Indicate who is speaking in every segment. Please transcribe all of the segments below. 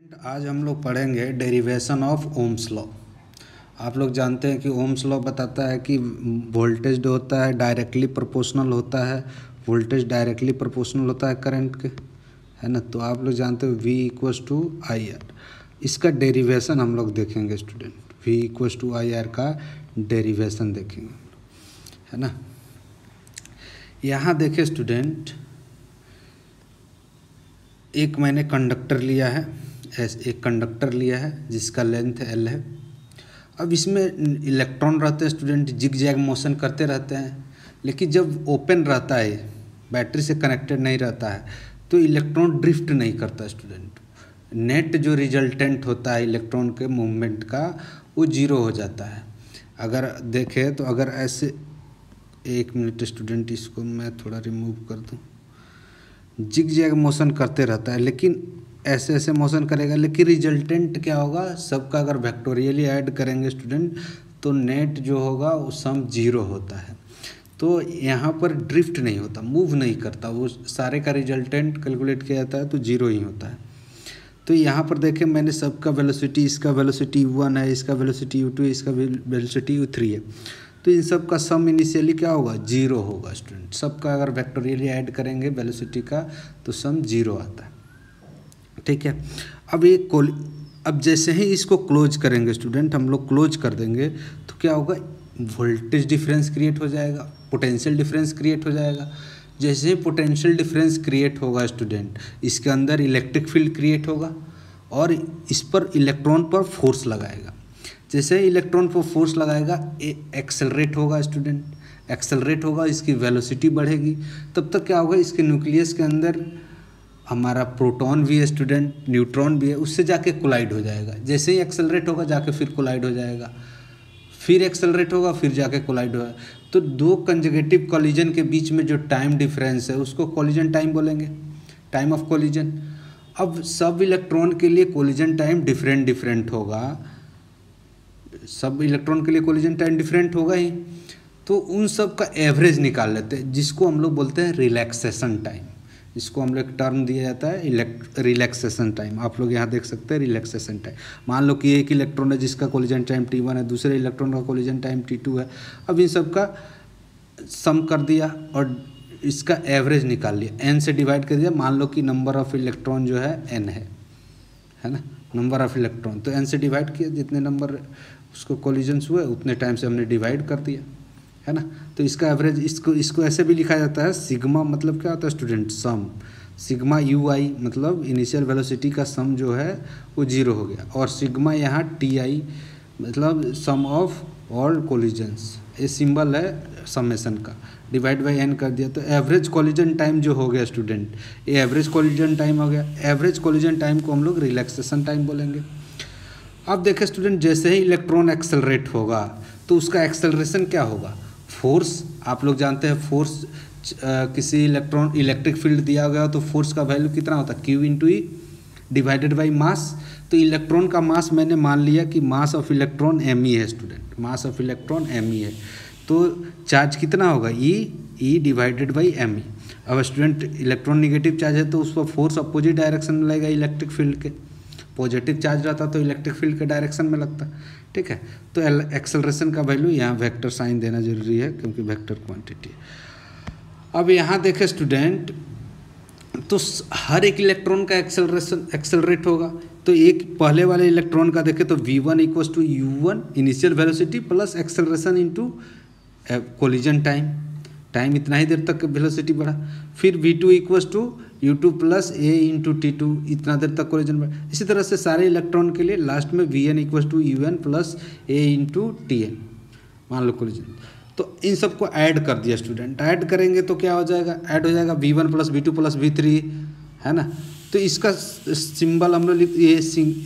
Speaker 1: आज हम लोग पढ़ेंगे डेरिवेशन ऑफ़ ओम्स लॉ आप लोग जानते हैं कि ओम्स लॉ बताता है कि वोल्टेज जो होता है डायरेक्टली प्रोपोर्शनल होता है। वोल्टेज डायरेक्टली प्रोपोर्शनल होता है करंट के, है ना? तो आप लोग जानते हो V equals to I R इसका डेरिवेशन हम लोग देखेंगे student V equals to I R का डेरिवेशन देखेंगे, है ना? यहाँ देखे स्टूडेंट एक मैंने कंडक्टर लिया है। एक कंडक्टर लिया है, जिसका लेंथ एल है। अब इसमें इलेक्ट्रॉन रहते हैं स्टूडेंट जिग जैग मोशन करते रहते हैं। लेकिन जब ओपन रहता है बैटरी से कनेक्टेड नहीं रहता है तो इलेक्ट्रॉन ड्रिफ्ट नहीं करता स्टूडेंट नेट जो रिजल्टेंट होता है इलेक्ट्रॉन के मूवमेंट का, वो ज़ीरो हो जाता है। अगर देखें तो अगर ऐसे, एक मिनट स्टूडेंट इसको मैं थोड़ा रिमूव कर दूँ। जिग जैग मोशन करते रहता है, लेकिन ऐसे ऐसे मोशन करेगा, लेकिन रिजल्टेंट क्या होगा? सबका अगर वैक्टोरियली ऐड करेंगे स्टूडेंट तो नेट जो होगा, वो सम ज़ीरो होता है। तो यहाँ पर ड्रिफ्ट नहीं होता मूव नहीं करता, वो सारे का रिजल्टेंट कैलकुलेट किया जाता है तो ज़ीरो ही होता है। तो यहाँ पर देखें, मैंने सबका वेलोसिटी इसका वेलोसिटी वन है, इसका वेलोसिटी यू टू इसका वेलोसिटी यू थ्री है। तो इन सब का सम इनिशियली क्या होगा? ज़ीरो होगा स्टूडेंट सबका अगर वैक्टोरियली ऐड करेंगे वेलोसिटी का तो सम ज़ीरो आता है। ठीक है? अब ये कोल, अब जैसे ही इसको क्लोज करेंगे स्टूडेंट हम लोग क्लोज कर देंगे तो क्या होगा? वोल्टेज डिफरेंस क्रिएट हो जाएगा पोटेंशियल डिफरेंस क्रिएट हो जाएगा। जैसे ही पोटेंशियल डिफरेंस क्रिएट होगा स्टूडेंट इसके अंदर इलेक्ट्रिक फ़ील्ड क्रिएट होगा और इस पर इलेक्ट्रॉन पर फोर्स लगाएगा। जैसे ही इलेक्ट्रॉन पर फोर्स लगाएगा एक्सेलरेट होगा स्टूडेंट एक्सेलरेट होगा, इसकी वेलोसिटी बढ़ेगी। तब तक क्या होगा? इसके न्यूक्लियस के अंदर हमारा प्रोटॉन भी है स्टूडेंट, न्यूट्रॉन भी है, उससे जाके कोलाइड हो जाएगा। जैसे ही एक्सेलरेट होगा, जाके फिर कोलाइड हो जाएगा। फिर एक्सेलरेट होगा, फिर जाके कोलाइड होगा। तो दो कंजगेटिव कॉलिजन के बीच में जो टाइम डिफरेंस है, उसको कॉलिजन टाइम बोलेंगे। टाइम ऑफ़ कॉलिजन अब सब इलेक्ट्रॉन के लिए कोलिजन टाइम डिफरेंट डिफरेंट होगा। सब इलेक्ट्रॉन के लिए कोलिजन टाइम डिफरेंट होगा ही। तो उन सब का एवरेज निकाल लेते हैं, जिसको हम लोग बोलते हैं रिलैक्सेशन टाइम इसको हम लोग टर्म दिया जाता है रिलैक्सेशन टाइम आप लोग यहाँ देख सकते हैं रिलैक्सेशन टाइम मान लो कि एक इलेक्ट्रॉन है, जिसका कोलिजन टाइम टी वन है, दूसरे इलेक्ट्रॉन का कोलिजन टाइम टी टू है। अब इन सब का सम कर दिया और इसका एवरेज निकाल लिया। एन से डिवाइड कर दिया। मान लो कि नंबर ऑफ़ इलेक्ट्रॉन जो है एन है। है ना? नंबर ऑफ़ इलेक्ट्रॉन तो एन से डिवाइड किया। जितने नंबर उसको कोलिजन्स हुए, उतने टाइम से हमने डिवाइड कर दिया। है ना? तो इसका एवरेज इसको इसको ऐसे भी लिखा जाता है सिग्मा मतलब क्या होता है student sum sigma U I मतलब इनिशियल वेलोसिटी का सम जो है, वो ज़ीरो हो गया. और सिग्मा यहाँ टी आई मतलब सम ऑफ़ ऑल कोलिजन्स ये सिंबल है समेसन का. डिवाइड बाई एन कर दिया तो एवरेज कॉलिजन टाइम जो हो गया स्टूडेंट ये एवरेज कॉलिजन टाइम हो गया. एवरेज कॉलिजन टाइम को हम लोग रिलैक्सेशन टाइम बोलेंगे. अब देखें स्टूडेंट जैसे ही इलेक्ट्रॉन एक्सेलरेट होगा तो उसका एक्सेलरेशन क्या होगा? फोर्स, आप लोग जानते हैं फोर्स किसी इलेक्ट्रॉन, इलेक्ट्रिक फ़ील्ड दिया गया तो फोर्स का वैल्यू कितना होता है? Q into E divided by mass तो इलेक्ट्रॉन का मास मैंने मान लिया कि mass of electron M E है student mass of electron M E है। तो चार्ज कितना होगा? E E divided by M E अब स्टूडेंट इलेक्ट्रॉन निगेटिव चार्ज है तो उस पर फोर्स अपोजिट डायरेक्शन में लगेगा इलेक्ट्रिक फ़ील्ड के। पॉजिटिव चार्ज रहता तो इलेक्ट्रिक फ़ील्ड के डायरेक्शन में लगता। ठीक है? तो एक्सेलरेशन का वैल्यू यहाँ वेक्टर साइन देना ज़रूरी है, क्योंकि वेक्टर क्वांटिटी अब यहाँ देखें स्टूडेंट तो हर एक इलेक्ट्रॉन का एक्सेलरेशन एक्सेलरेट होगा। तो एक पहले वाले इलेक्ट्रॉन का देखें तो V one equals to U one initial velocity plus acceleration into collision time time इतना ही देर तक वेलोसिटी बढ़ा। फिर V two equals to U two plus A into T two इतना देर तक कोलिजन बढ़ा इसी तरह से सारे इलेक्ट्रॉन के लिए लास्ट में V N equals to U N plus A into T N मान लो कोलिजन तो इन सबको ऐड कर दिया स्टूडेंट ऐड करेंगे तो क्या हो जाएगा? ऐड हो जाएगा V one plus V two plus V three है ना? तो इसका सिंबल हम लोग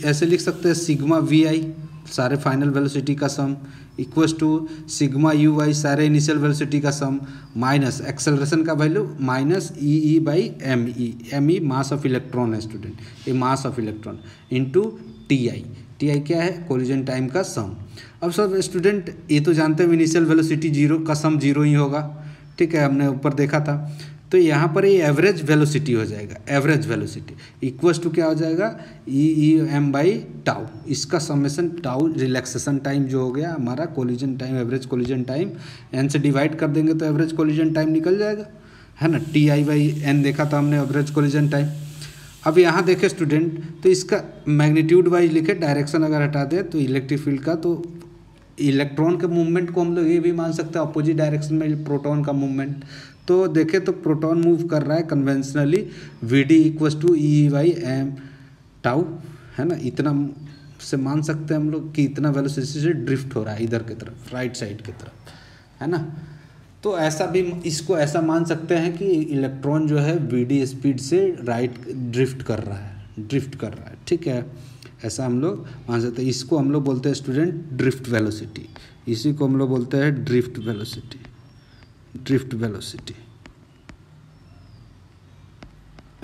Speaker 1: ऐसे लिख सकते हैं सिग्मा वी आई सारे फाइनल वेलोसिटी का sum equals to sigma U I सारे इनिशियल वेलोसिटी का सम माइनस एक्सेलरेशन का value minus E E by M E M E mass of electron है स्टूडेंट ये mass of electron into T I T I क्या है? Collision time का सम अब सब स्टूडेंट ये तो जानते हैं इनिशियल वेलोसिटी ज़ीरो का सम ज़ीरो ही होगा. ठीक है, हमने ऊपर देखा था. तो यहाँ पर ये एवरेज वेलोसिटी हो जाएगा एवरेज वेलोसिटी इक्वल्स टू क्या हो जाएगा? E E M by tau इसका समेसन टाउ रिलैक्सेशन टाइम जो हो गया हमारा collision time average collision time N से डिवाइड कर देंगे तो एवरेज कोलिजन टाइम निकल जाएगा, है ना? टी आई बाई एन देखा था हमने एवरेज कोलिजन टाइम अब यहाँ देखे स्टूडेंट तो इसका मैग्नीट्यूड वाइज लिखे डायरेक्शन अगर हटा दे तो इलेक्ट्रिक फ़ील्ड का तो इलेक्ट्रॉन के मूवमेंट को हम लोग ये भी मान सकते हैं अपोजिट डायरेक्शन में प्रोटॉन का मूवमेंट तो देखें तो प्रोटॉन मूव कर रहा है conventionally V D equals to E by M tau है ना? इतना से मान सकते हैं हम लोग कि इतना वेलोसिटी से ड्रिफ्ट हो रहा है इधर की तरफ़ राइट साइड की तरफ़, है ना? तो ऐसा भी, इसको ऐसा मान सकते हैं कि इलेक्ट्रॉन जो है वी डी स्पीड से राइट ड्रिफ्ट कर रहा है ड्रिफ्ट कर रहा है, ठीक है? ऐसा हम लोग मान सकते हैं। इसको हम लोग बोलते हैं स्टूडेंट ड्रिफ्ट वेलोसिटी इसी को हम लोग बोलते हैं ड्रिफ्ट वेलोसिटी ड्रिफ्ट वेलोसिटी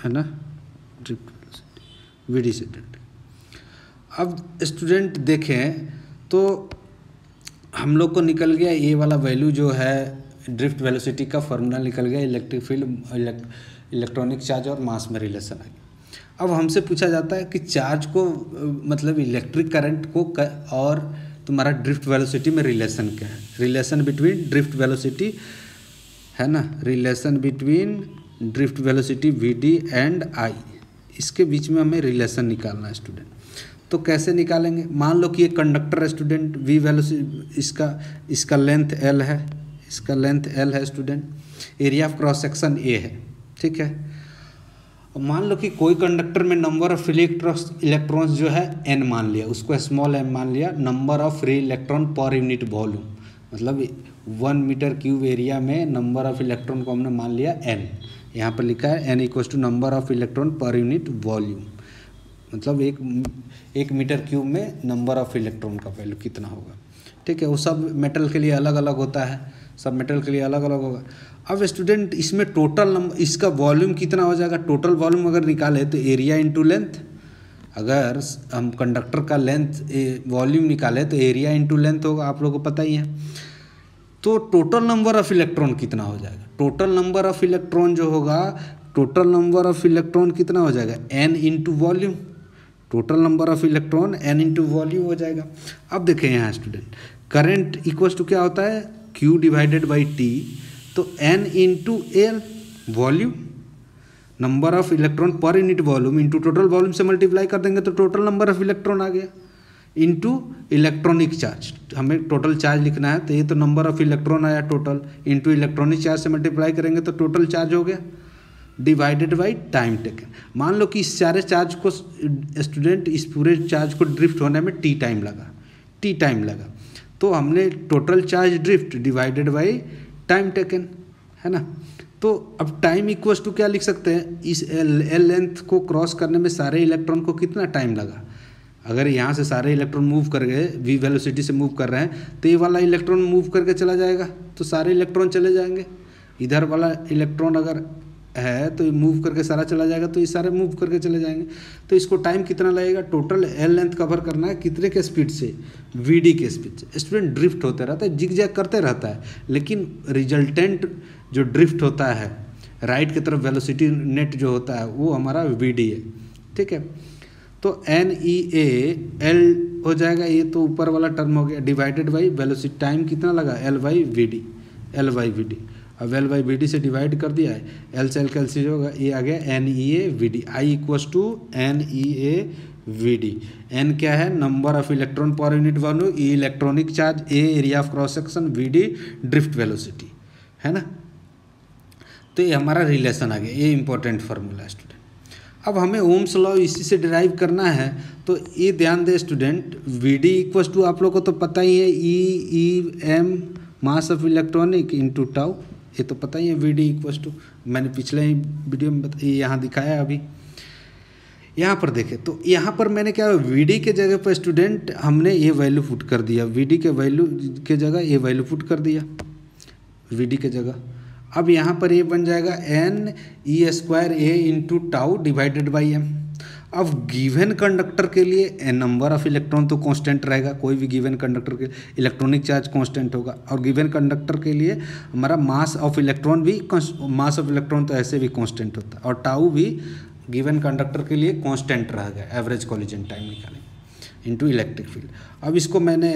Speaker 1: है ना? ड्रिफ्ट वेलोसिटी वी डी से अब स्टूडेंट देखें तो हम लोग को निकल गया ये वाला वैल्यू जो है ड्रिफ्ट वेलोसिटी का फॉर्मूला निकल गया इलेक्ट्रिक फ़ील्ड इलेक्ट्रॉनिक चार्ज और मास में रिलेशन आ गया। अब हमसे पूछा जाता है कि चार्ज को मतलब इलेक्ट्रिक करंट को कर, और तुम्हारा ड्रिफ्ट वेलोसिटी में रिलेशन क्या है? रिलेशन बिटवीन ड्रिफ्ट वेलोसिटी है ना? Relation between drift velocity V D and I इसके बीच में हमें रिलेशन निकालना है स्टूडेंट तो कैसे निकालेंगे? मान लो कि ये कंडक्टर स्टूडेंट वी वेलोसिटी इसका इसका लेंथ एल है. इसका लेंथ एल है student area of cross section A है. ठीक है? मान लो कि कोई कंडक्टर में नंबर ऑफ़ इलेक्ट्रॉस इलेक्ट्रॉन्स जो है एन मान लिया. उसको स्मॉल एम मान लिया. Number of free electron per unit volume मतलब वन मीटर क्यूब एरिया में नंबर ऑफ़ इलेक्ट्रॉन को हमने मान लिया एन यहाँ पर लिखा है N equals to number of electron per unit volume मतलब एक एक मीटर क्यूब में नंबर ऑफ़ इलेक्ट्रॉन का वैल्यू कितना होगा। ठीक है, वो सब मेटल के लिए अलग अलग होता है। सब मेटल के लिए अलग अलग होगा। अब स्टूडेंट इसमें टोटल नंबर इसका वॉल्यूम कितना हो जाएगा? टोटल वॉल्यूम अगर निकाले तो एरिया इंटू लेंथ अगर हम कंडक्टर का लेंथ वॉल्यूम निकाले तो एरिया इंटू लेंथ होगा, आप लोगों को पता ही है। तो टोटल नंबर ऑफ़ इलेक्ट्रॉन कितना हो जाएगा? टोटल नंबर ऑफ़ इलेक्ट्रॉन जो होगा टोटल नंबर ऑफ़ इलेक्ट्रॉन कितना हो जाएगा? N into volume total number of electron N into volume हो जाएगा। अब देखें यहाँ स्टूडेंट करेंट इक्वल्स टू क्या होता है? क्यू डिवाइडेड बाई टी तो N into L volume number of electron per unit volume into total volume से मल्टीप्लाई कर देंगे तो टोटल नंबर ऑफ़ इलेक्ट्रॉन आ गया। इंटू इलेक्ट्रॉनिक चार्ज हमें टोटल चार्ज लिखना है तो ये तो नंबर ऑफ़ इलेक्ट्रॉन आया टोटल इंटू इलेक्ट्रॉनिक चार्ज से मल्टीप्लाई करेंगे तो टोटल चार्ज हो गया. डिवाइडेड बाई टाइम टेकन मान लो कि इस सारे चार्ज को स्टूडेंट इस पूरे चार्ज को ड्रिफ्ट होने में टी टाइम लगा. टी टाइम लगा. तो हमने total charge drift divided by time taken है ना? तो अब टाइम इक्वल्स टू क्या लिख सकते हैं? इस एल एल लेंथ को क्रॉस करने में सारे इलेक्ट्रॉन को कितना टाइम लगा? अगर यहाँ से सारे इलेक्ट्रॉन मूव कर गए वी वेलोसिटी से मूव कर रहे हैं तो ये वाला इलेक्ट्रॉन मूव करके चला जाएगा तो सारे इलेक्ट्रॉन चले जाएँगे। इधर वाला इलेक्ट्रॉन अगर है तो ये मूव करके सारा चला जाएगा तो ये सारे मूव करके चले जाएँगे। तो इसको टाइम कितना लगेगा? टोटल एल लेंथ कवर करना है, कितने के स्पीड से? वी डी के स्पीड से। स्टूडेंट ड्रिफ्ट होते रहता है जिग जैग करते रहता है, लेकिन रिजल्टेंट जो ड्रिफ्ट होता है राइट की तरफ़ वेलोसिटी नेट जो होता है, वो हमारा वी डी है। ठीक है? तो एन ई ए एल हो जाएगा, ये तो ऊपर वाला टर्म हो गया डिवाइडेड बाई वेलोसिटी टाइम कितना लगा? L by V D L by V D अब एल वाई वी डी से डिवाइड कर दिया है एल से एल कैल्सी होगा, ये आ गया N E A V D I equals to N E A V D N क्या है? Number of electron per unit volume E electronic charge A area of cross section V D drift velocity है ना? तो ये हमारा relation आ गया, ये important formula student अब हमें ओम्स लॉ इसी से डिराइव करना है तो ये ध्यान दे student V D equals to आप लोग को तो पता ही है E E M mass of electronic into tau ये तो पता ही है वी डी इक्वस टू मैंने पिछले ही वीडियो में बता यहाँ दिखाया अभी। यहाँ पर देखें तो यहाँ पर मैंने क्या वी डी के जगह पर स्टूडेंट हमने ये वैल्यू पुट कर दिया वी डी के वैल्यू के जगह ये वैल्यू पुट कर दिया वी डी के जगह। अब यहाँ पर ये बन जाएगा N E square A into tau divided by M अब गिवन कंडक्टर के लिए एन नंबर ऑफ़ इलेक्ट्रॉन तो कांस्टेंट रहेगा, कोई भी गिवन कंडक्टर के इलेक्ट्रॉनिक चार्ज कांस्टेंट होगा। और गिवन कंडक्टर के लिए हमारा मास ऑफ़ इलेक्ट्रॉन भी मास ऑफ़ इलेक्ट्रॉन तो ऐसे भी कांस्टेंट होता है। और टाउ भी गिवन कंडक्टर के लिए कांस्टेंट रहेगा एवरेज कॉलिजन टाइम निकालेंगे इंटू इलेक्ट्रिक फ़ील्ड अब इसको मैंने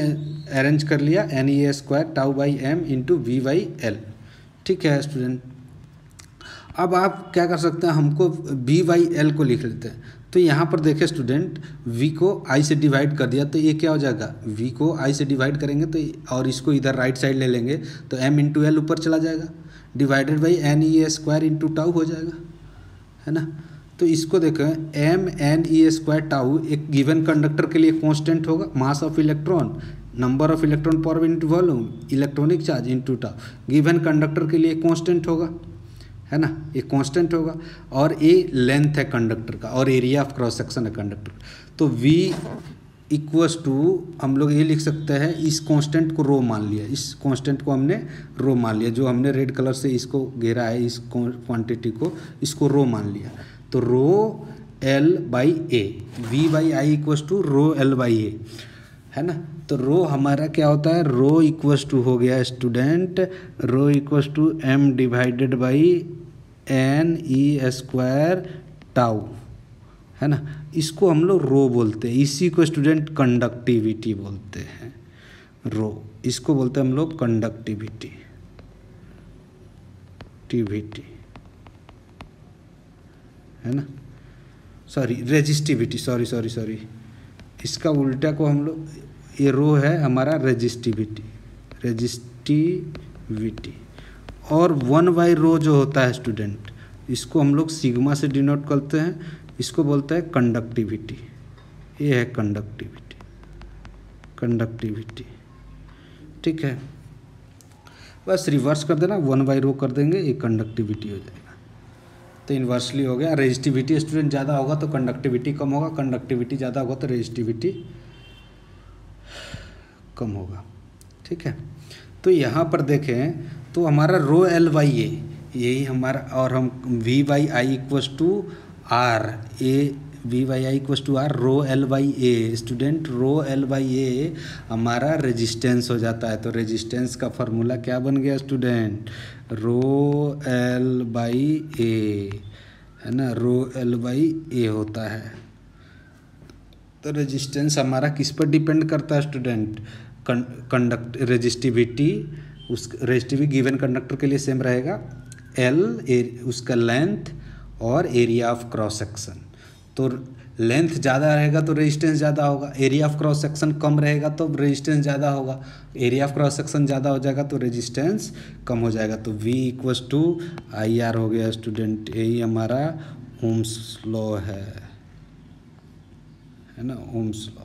Speaker 1: अरेंज कर लिया N E A square tau by M into V by L ठीक है स्टूडेंट अब आप क्या कर सकते हैं, हमको वी वाई एल को लिख लेते हैं। तो यहाँ पर देखें स्टूडेंट v को i से डिवाइड कर दिया तो ये क्या हो जाएगा? V को i से डिवाइड करेंगे तो और इसको इधर राइट साइड ले लेंगे तो m इंटू एल ऊपर चला जाएगा। Divided by N E square into tau हो जाएगा, है ना? तो इसको देखें M N E square tau एक गिवन कंडक्टर के लिए कांस्टेंट होगा mass of electron number of electron per into volume electronic charge into tau given conductor के लिए कांस्टेंट होगा, है ना? ये कांस्टेंट होगा और ये लेंथ है कंडक्टर का और एरिया ऑफ़ क्रॉस सेक्शन है कंडक्टर तो वी इक्वस टू हम लोग ये लिख सकते हैं, इस कांस्टेंट को रो मान लिया। इस कांस्टेंट को हमने रो मान लिया। जो हमने रेड कलर से इसको घेरा है, इस क्वांटिटी को, इसको रो मान लिया। तो rho L by A V by I equals to rho L by A है ना? तो रो हमारा क्या होता है? रो इक्वस टू हो गया student rho equals to M divided by N E square tau है ना? इसको हम लोग रो बोलते हैं। इसी को स्टूडेंट कंडक्टिविटी बोलते हैं। रो, इसको बोलते हैं हम लोग कंडक्टिविटी टीवीटी है ना? Sorry resistivity sorry sorry sorry इसका उल्टा को हम लोग, ये रो है हमारा रजिस्टिविटी रजिस्टिविटी। और वन बाई रो जो होता है स्टूडेंट, इसको हम लोग सिग्मा से डिनोट करते हैं, इसको बोलते हैं कंडक्टिविटी। ये है कंडक्टिविटी कंडक्टिविटी। ठीक है? बस रिवर्स कर देना, वन बाई रो कर देंगे, ये कंडक्टिविटी हो जाएगा। तो इन्वर्सली हो गया। रेजिस्टिविटी स्टूडेंट ज़्यादा होगा तो कंडक्टिविटी कम होगा। कंडक्टिविटी ज़्यादा होगा तो रेजिस्टिविटी कम होगा। ठीक है? तो यहाँ पर देखें तो हमारा रो एल वाई ए यही हमारा, और हम V by I equals to R A V by I equals to R rho L by A student rho L by A हमारा रेजिस्टेंस हो जाता है। तो रेजिस्टेंस का फॉर्मूला क्या बन गया student rho L by A है ना? रो एल बाई ए होता है। तो रेजिस्टेंस हमारा किस पर डिपेंड करता है स्टूडेंट कंडक्ट रेजिस्टिविटी उस रेजिस्टिविटी गिवन कंडक्टर के लिए सेम रहेगा। एल उसका लेंथ और एरिया ऑफ़ क्रॉस सेक्शन तो लेंथ ज़्यादा रहेगा तो रेजिस्टेंस ज़्यादा होगा। एरिया ऑफ़ क्रॉस सेक्शन कम रहेगा तो रेजिस्टेंस ज़्यादा होगा। एरिया ऑफ़ क्रॉस सेक्शन ज़्यादा हो जाएगा तो रेजिस्टेंस कम हो जाएगा। तो V equals to I R हो गया स्टूडेंट यही हमारा ओम्स लॉ है। है ना? Ohm's law